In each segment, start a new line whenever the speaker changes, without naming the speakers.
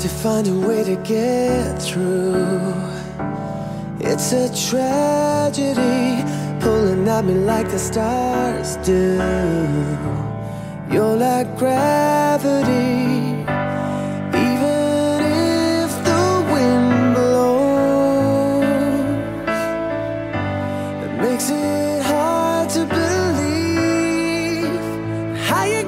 to find a way to get through. It's a tragedy pulling at me like the stars do. You're like gravity. Even if the wind blows, it makes it hard to believe. How you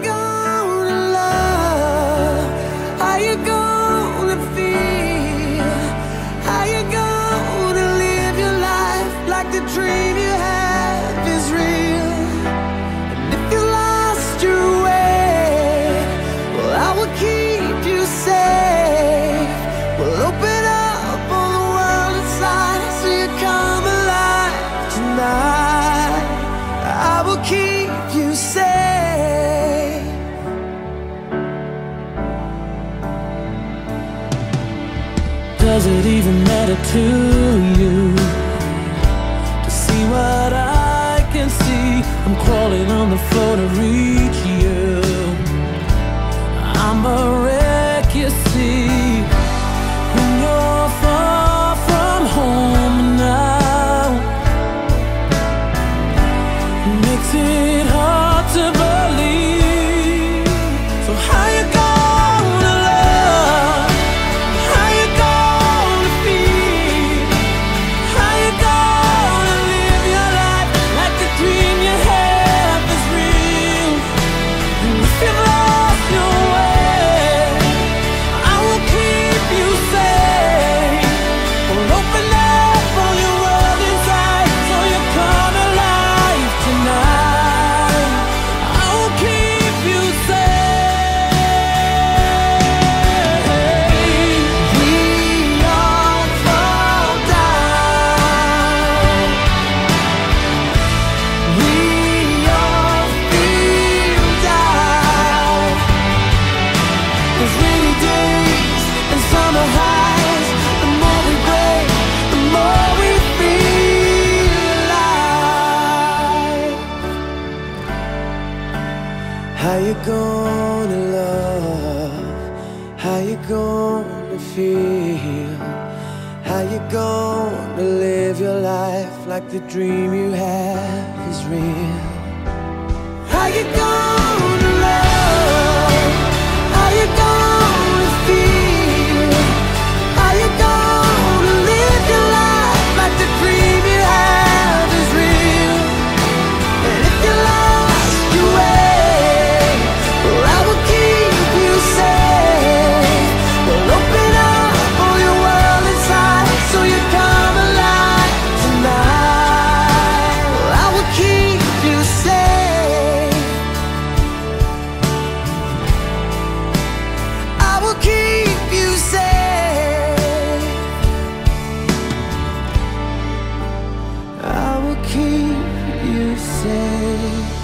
Does it even matter to you what I can see? I'm crawling on the floor to reach you. I'm a wreck, you see. When you're far from home now, makes it hard to believe. Gonna love? How you gonna feel? How you gonna live your life like the dream you have is real?
How you gonna I